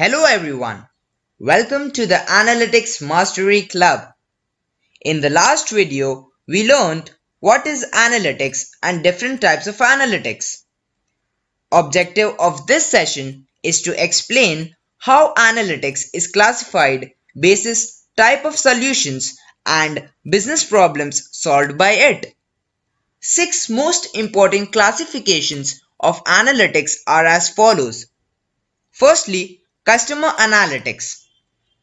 Hello everyone. Welcome to the Analytics Mastery Club. In the last video, we learned what is analytics and different types of analytics. Objective of this session is to explain how analytics is classified basis type of solutions and business problems solved by it. Six most important classifications of analytics are as follows. Firstly, customer analytics.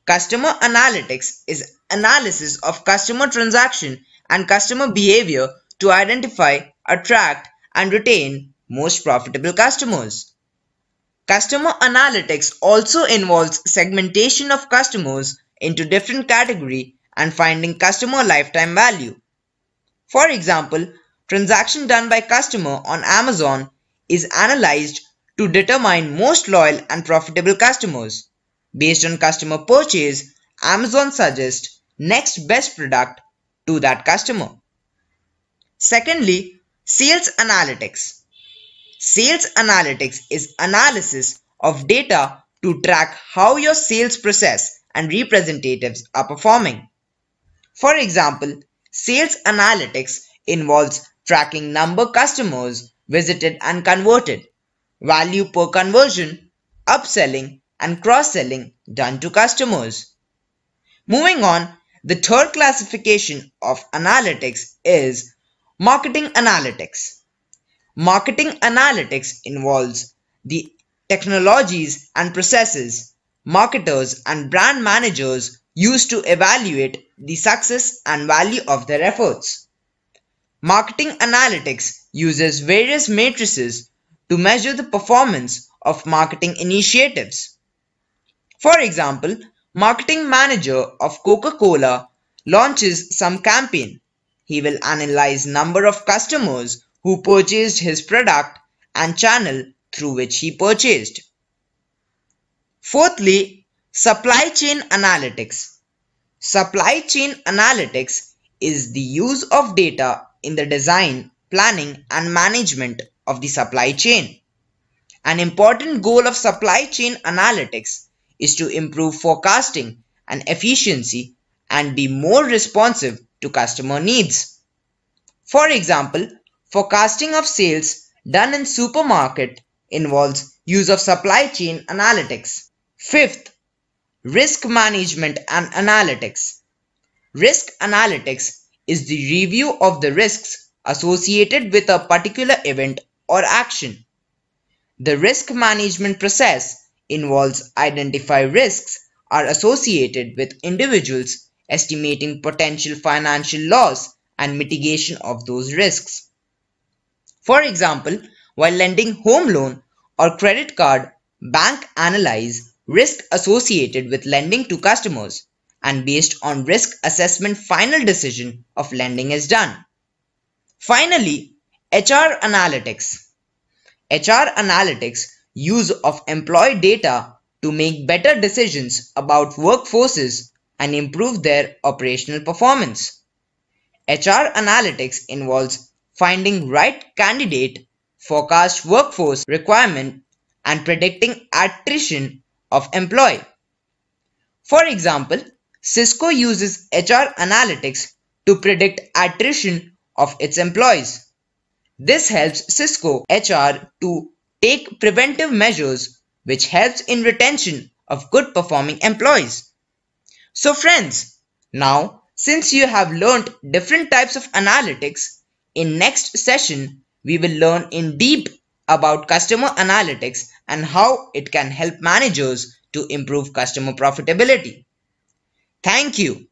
Customer analytics is analysis of customer transaction and customer behavior to identify, attract, and retain most profitable customers. Customer analytics also involves segmentation of customers into different category and finding customer lifetime value. For example, transaction done by customer on Amazon is analyzed to determine most loyal and profitable customers. Based on customer purchase, Amazon suggests next best product to that customer. Secondly, sales analytics. Sales analytics is analysis of data to track how your sales process and representatives are performing. For example, sales analytics involves tracking number customers visited and converted, value per conversion, upselling and cross-selling done to customers. Moving on, the third classification of analytics is marketing analytics. Marketing analytics involves the technologies and processes marketers and brand managers use to evaluate the success and value of their efforts. Marketing analytics uses various matrices to measure the performance of marketing initiatives. For example, marketing manager of Coca-Cola launches some campaign. He will analyze number of customers who purchased his product and channel through which he purchased. Fourthly, supply chain analytics. Supply chain analytics is the use of data in the design, planning and management of the supply chain. An important goal of supply chain analytics is to improve forecasting and efficiency and be more responsive to customer needs. For example, forecasting of sales done in supermarket involves use of supply chain analytics. Fifth, risk management and analytics. Risk analytics is the review of the risks associated with a particular event or action. The risk management process involves identify risks are associated with individuals estimating potential financial loss and mitigation of those risks. For example, while lending home loan or credit card, bank analyze risk associated with lending to customers and based on risk assessment final decision of lending is done. Finally, HR analytics. HR analytics use of employee data to make better decisions about workforces and improve their operational performance. HR analytics involves finding right candidate, forecast workforce requirement, and predicting attrition of employee. For example, Cisco uses HR analytics to predict attrition of its employees. This helps Cisco HR to take preventive measures which helps in retention of good performing employees. So friends, now since you have learned different types of analytics, in next session we will learn in deep about customer analytics and how it can help managers to improve customer profitability. Thank you.